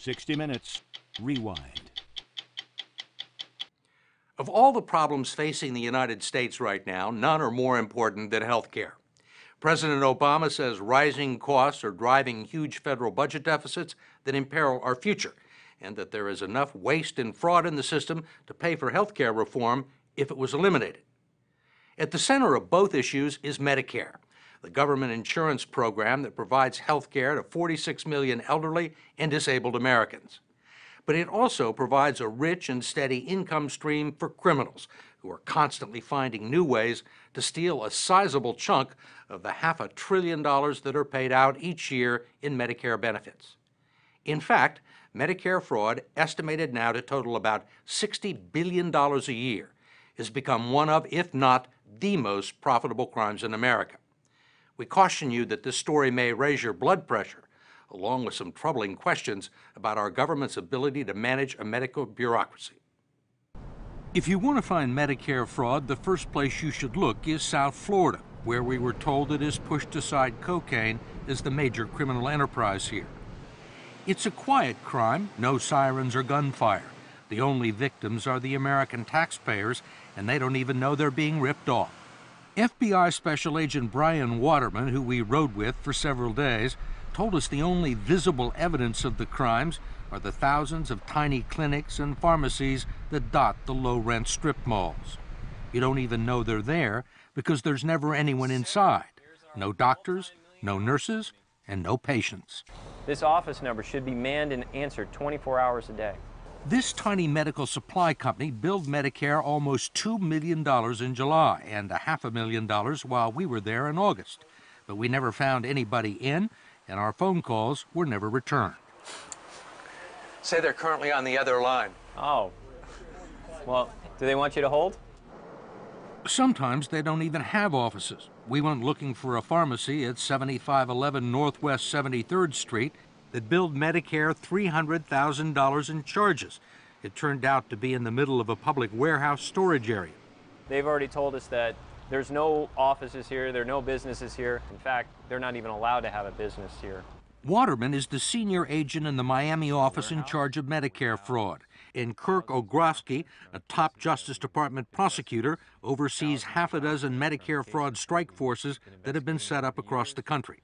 60 Minutes, Rewind. Of all the problems facing the United States right now, none are more important than health care. President Obama says rising costs are driving huge federal budget deficits that imperil our future, and that there is enough waste and fraud in the system to pay for health care reform if it was eliminated. At the center of both issues is Medicare, the government insurance program that provides health care to 46 million elderly and disabled Americans. But it also provides a rich and steady income stream for criminals who are constantly finding new ways to steal a sizable chunk of the half a trillion dollars that are paid out each year in Medicare benefits. In fact, Medicare fraud, estimated now to total about $60 billion a year, has become one of, if not the most profitable crimes in America. We caution you that this story may raise your blood pressure, along with some troubling questions about our government's ability to manage a medical bureaucracy. If you want to find Medicare fraud, the first place you should look is South Florida, where we were told it is pushed aside cocaine as the major criminal enterprise here. It's a quiet crime, no sirens or gunfire. The only victims are the American taxpayers, and they don't even know they're being ripped off. FBI Special Agent Brian Waterman, who we rode with for several days, told us the only visible evidence of the crimes are the thousands of tiny clinics and pharmacies that dot the low rent strip malls. You don't even know they're there because there's never anyone inside. No doctors, no nurses, and no patients. This office number should be manned and answered 24 hours a day. This tiny medical supply company billed Medicare almost $2 million in July and a half a million dollars while we were there in August. But we never found anybody in, and our phone calls were never returned. Say they're currently on the other line. Oh. Well, do they want you to hold? Sometimes they don't even have offices. We went looking for a pharmacy at 7511 Northwest 73rd Street that billed Medicare $300,000 in charges. It turned out to be in the middle of a public warehouse storage area. They've already told us that there's no offices here, there are no businesses here. In fact, they're not even allowed to have a business here. Waterman is the senior agent in the Miami office in charge of Medicare fraud. And Kirk Ogrosky, a top Justice Department prosecutor, oversees half a dozen Medicare fraud strike forces that have been set up across the country.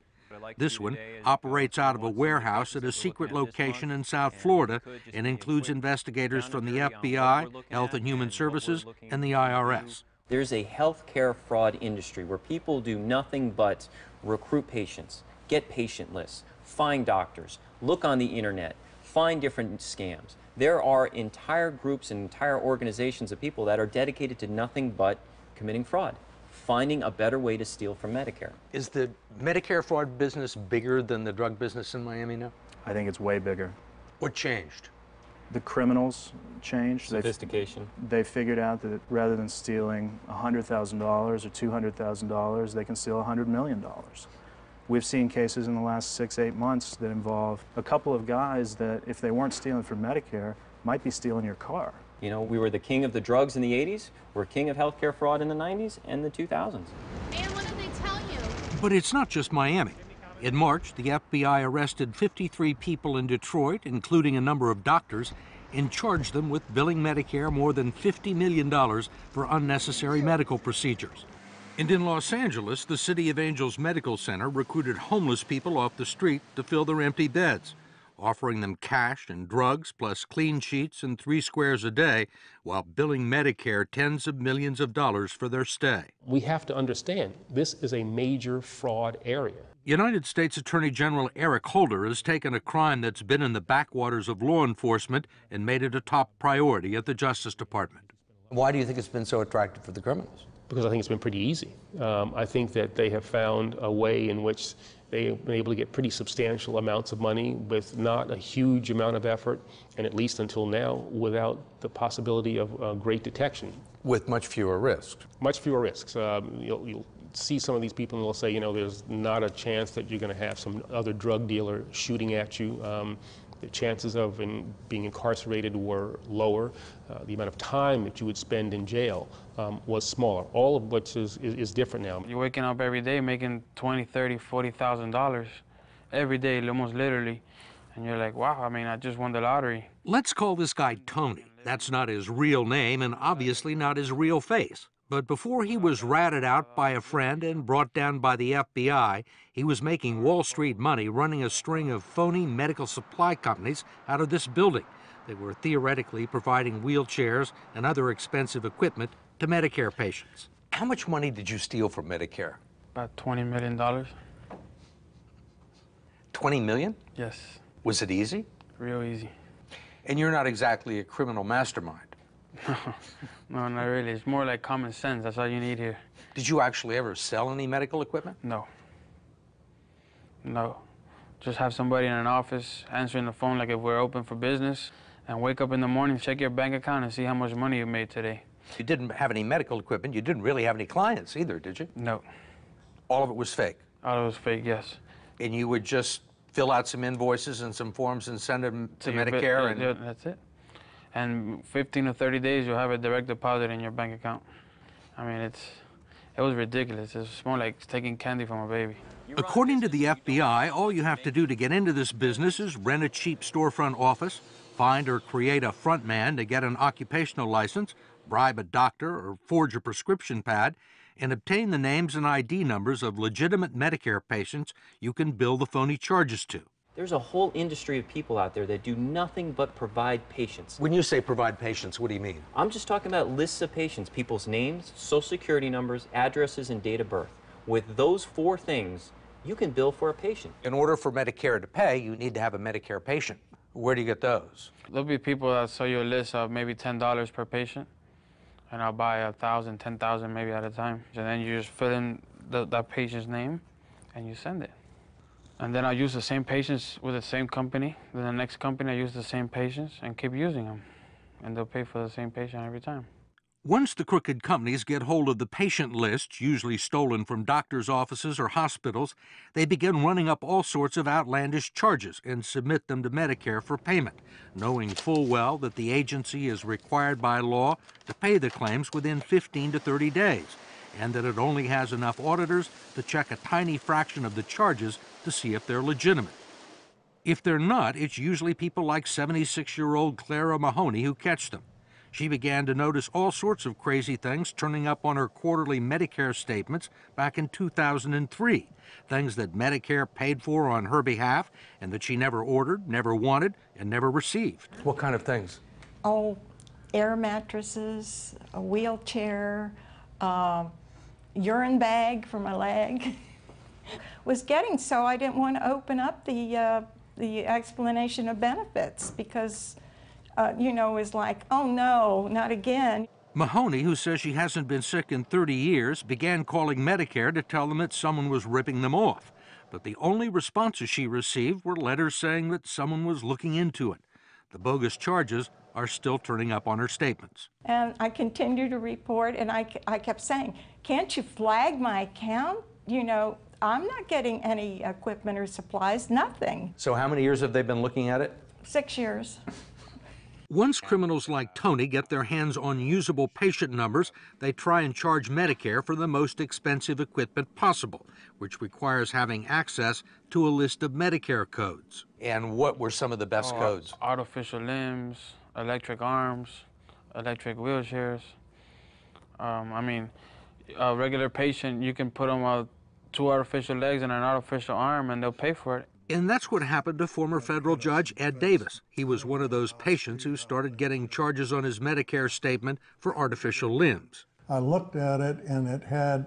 This one operates out of a warehouse at a secret location in South Florida and includes investigators from the FBI, Health and Human Services, and the IRS. There's a healthcare fraud industry where people do nothing but recruit patients, get patient lists, find doctors, look on the internet, find different scams. There are entire groups and entire organizations of people that are dedicated to nothing but committing fraud finding a better way to steal from Medicare. Is the Medicare fraud business bigger than the drug business in Miami now? I think it's way bigger. What changed? The criminals changed. Sophistication. They, they figured out that rather than stealing $100,000 or $200,000, they can steal $100 million. We've seen cases in the last six, eight months that involve a couple of guys that, if they weren't stealing from Medicare, might be stealing your car. You know, we were the king of the drugs in the 80s, we're king of healthcare fraud in the 90s and the 2000s. Man, what did they tell you? But it's not just Miami. In March, the FBI arrested 53 people in Detroit, including a number of doctors, and charged them with billing Medicare more than $50 million for unnecessary medical procedures. And in Los Angeles, the City of Angels Medical Center recruited homeless people off the street to fill their empty beds offering them cash and drugs plus clean sheets and three squares a day while billing Medicare tens of millions of dollars for their stay. We have to understand this is a major fraud area. United States Attorney General Eric Holder has taken a crime that's been in the backwaters of law enforcement and made it a top priority at the Justice Department. Why do you think it's been so attractive for the criminals? Because I think it's been pretty easy. Um, I think that they have found a way in which They've been able to get pretty substantial amounts of money with not a huge amount of effort, and at least until now, without the possibility of uh, great detection. With much fewer risks. Much fewer risks. Um, you'll, you'll, see some of these people and they'll say, you know, there's not a chance that you're going to have some other drug dealer shooting at you. Um, the chances of in being incarcerated were lower. Uh, the amount of time that you would spend in jail um, was smaller, all of which is, is, is, different now. You're waking up every day making 20, 30, 40,000 dollars every day, almost literally. And you're like, wow, I mean, I just won the lottery. Let's call this guy Tony. That's not his real name and obviously not his real face. But before he was ratted out by a friend and brought down by the FBI, he was making Wall Street money running a string of phony medical supply companies out of this building. They were theoretically providing wheelchairs and other expensive equipment to Medicare patients. How much money did you steal from Medicare? About $20 million. 20 million? Yes, Was it easy? real easy. And you're not exactly a criminal mastermind. No, not really. It's more like common sense. That's all you need here. Did you actually ever sell any medical equipment? No. No. Just have somebody in an office answering the phone like if we're open for business and wake up in the morning, check your bank account and see how much money you made today. You didn't have any medical equipment. You didn't really have any clients either, did you? No. All of it was fake. All of it was fake, yes. And you would just fill out some invoices and some forms and send them to ba- Medicare yeah, and that's it. And 15 to 30 days, you'll have a direct deposit in your bank account. I mean, it's it was ridiculous. It's more like taking candy from a baby. According to the FBI, all you have to do to get into this business is rent a cheap storefront office, find or create a front man to get an occupational license, bribe a doctor or forge a prescription pad, and obtain the names and ID numbers of legitimate Medicare patients you can bill the phony charges to. There's a whole industry of people out there that do nothing but provide patients. when you say provide patients, what do you mean? I'm just talking about lists of patients, people's names, social security numbers, addresses, and date of birth. With those four things, you can bill for a patient. In order for Medicare to pay, you need to have a Medicare patient. Where do you get those? There'll be people that sell you a list of maybe $10 per patient, and I'll buy a thousand, ten thousand maybe at a time. And then you just fill in the, that patient's name, and you send it. And then I use the same patients with the same company. Then the next company, I use the same patients and keep using them. And they'll pay for the same patient every time. Once the crooked companies get hold of the patient lists, usually stolen from doctors' offices or hospitals, they begin running up all sorts of outlandish charges and submit them to Medicare for payment, knowing full well that the agency is required by law to pay the claims within 15 to 30 days, and that it only has enough auditors to check a tiny fraction of the charges to see if they're legitimate. If they're not, it's usually people like 76 year old Clara Mahoney who catch them. She began to notice all sorts of crazy things turning up on her quarterly Medicare statements back in 2003. Things that Medicare paid for on her behalf and that she never ordered, never wanted, and never received. What kind of things? oh, air mattresses, a wheelchair, um, urine bag for my leg. was getting so I didn't want to open up the uh, the explanation of benefits because, uh, you know, was like, oh no, not again. Mahoney, who says she hasn't been sick in 30 years, began calling Medicare to tell them that someone was ripping them off. But the only responses she received were letters saying that someone was looking into it. The bogus charges are still turning up on her statements. And I continued to report, and I, I kept saying, can't you flag my account? You know, I'm not getting any equipment or supplies, nothing. So, how many years have they been looking at it? Six years. Once criminals like Tony get their hands on usable patient numbers, they try and charge Medicare for the most expensive equipment possible, which requires having access to a list of Medicare codes. And what were some of the best Oh, codes? Artificial limbs, electric arms, electric wheelchairs. Um, I mean, a regular patient, you can put them uh, two artificial legs and an artificial arm, and they'll pay for it. And that's what happened to former federal judge Ed Davis. He was one of those patients who started getting charges on his Medicare statement for artificial limbs. I looked at it and it had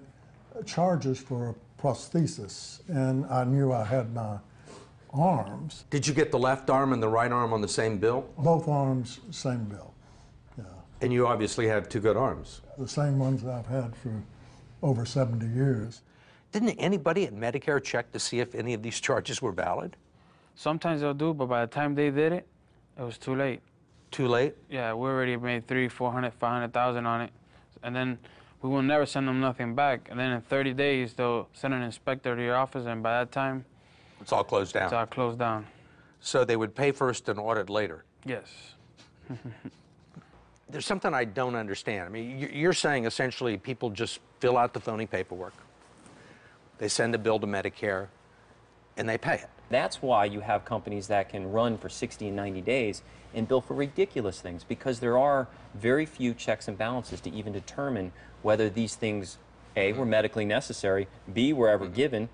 charges for a prosthesis, and I knew I had my arms, Did you get the left arm and the right arm on the same bill? both arms, same bill. Yeah. And you obviously have two good arms. The same ones I've had for over 70 years. Didn't anybody at Medicare check to see if any of these charges were valid? Sometimes they'll do, but by the time they did it, it was too late. Too late? Yeah, we already made three, four hundred, five hundred thousand on it, and then we will never send them nothing back. And then in 30 days, they'll send an inspector to your office, and by that time, It's all closed down. it's all closed down. So they would pay first and audit later. Yes. There's something I don't understand. I mean, you- you're saying essentially people just fill out the phony paperwork, they send a bill to Medicare, and they pay it. That's why you have companies that can run for 60 and 90 days and bill for ridiculous things because there are very few checks and balances to even determine whether these things, A, were medically necessary, B, were ever mm-hmm. given,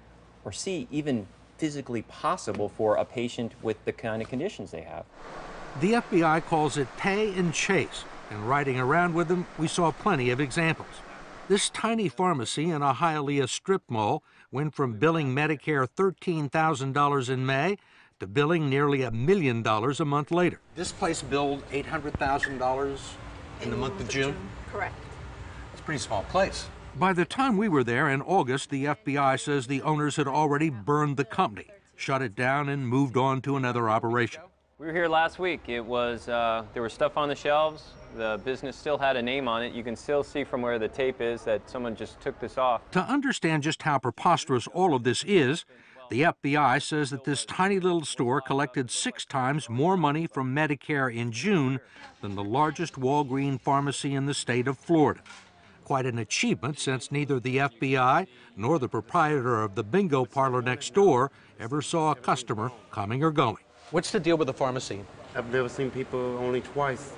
or C, even physically possible for a patient with the kind of conditions they have. The FBI calls it pay and chase, and riding around with them, we saw plenty of examples. This tiny pharmacy in a Hialeah strip mall went from billing Medicare $13,000 in May to billing nearly a million dollars a month later. This place billed $800,000 in the month of June? Correct. It's a pretty small place. By the time we were there in August, the FBI says the owners had already burned the company, shut it down, and moved on to another operation. We were here last week. It was, uh, there was stuff on the shelves. The business still had a name on it. You can still see from where the tape is that someone just took this off. To understand just how preposterous all of this is, the FBI says that this tiny little store collected six times more money from Medicare in June than the largest Walgreen pharmacy in the state of Florida. Quite an achievement since neither the FBI nor the proprietor of the bingo parlor next door ever saw a customer coming or going. What's the deal with the pharmacy? I've never seen people only twice.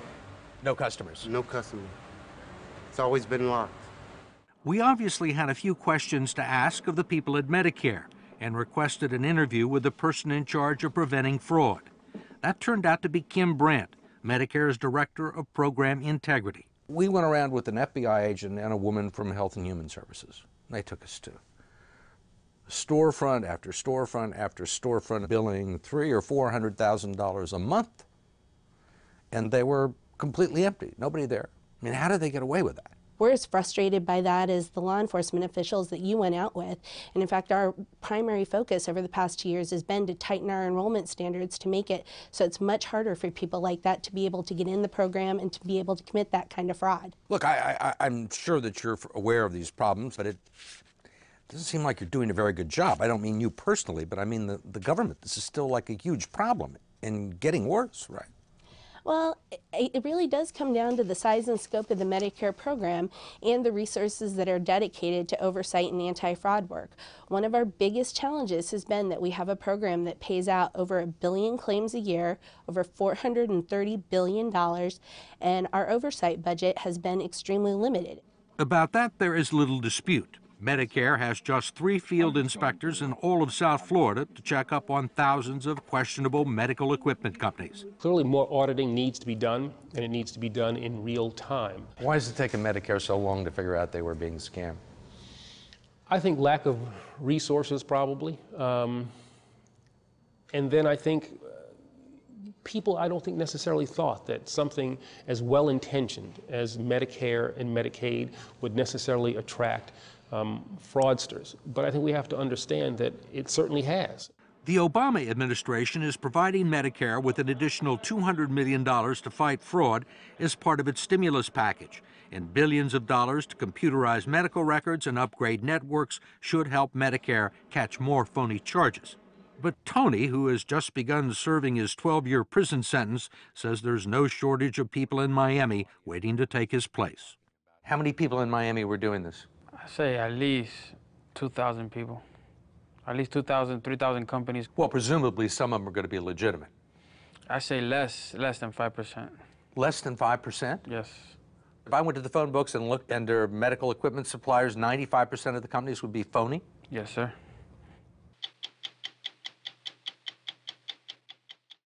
No customers. No customers. It's always been locked. We obviously had a few questions to ask of the people at Medicare and requested an interview with the person in charge of preventing fraud. That turned out to be Kim Brandt, Medicare's Director of Program Integrity. We went around with an FBI agent and a woman from Health and Human Services. They took us to storefront after storefront after storefront, billing three or four hundred thousand dollars a month, and they were completely empty. Nobody there. I mean, how did they get away with that? We're as frustrated by that as the law enforcement officials that you went out with. And in fact, our primary focus over the past two years has been to tighten our enrollment standards to make it so it's much harder for people like that to be able to get in the program and to be able to commit that kind of fraud. Look, I, I'm sure that you're aware of these problems, but it doesn't seem like you're doing a very good job. I don't mean you personally, but I mean the, the government. This is still like a huge problem and getting worse, right? Well, it, really does come down to the size and scope of the Medicare program and the resources that are dedicated to oversight and anti fraud work. One of our biggest challenges has been that we have a program that pays out over a billion claims a year, over $430 billion, and our oversight budget has been extremely limited. About that, there is little dispute. Medicare has just three field inspectors in all of South Florida to check up on thousands of questionable medical equipment companies. Clearly, more auditing needs to be done, and it needs to be done in real time. Why is it taking Medicare so long to figure out they were being scammed? I think lack of resources, probably. Um, and then I think people, I don't think necessarily thought that something as well intentioned as Medicare and Medicaid would necessarily attract um, fraudsters. But I think we have to understand that it certainly has. The Obama administration is providing Medicare with an additional $200 million to fight fraud as part of its stimulus package. And billions of dollars to computerize medical records and upgrade networks should help Medicare catch more phony charges. But Tony, who has just begun serving his 12 year prison sentence, says there's no shortage of people in Miami waiting to take his place. How many people in Miami were doing this? Say at least 2,000 people. At least 2,000, 3,000 companies. Well, presumably some of them are going to be legitimate. I say less, less than 5%. Less than 5%? Yes. If I went to the phone books and looked under medical equipment suppliers, 95% of the companies would be phony? Yes, sir.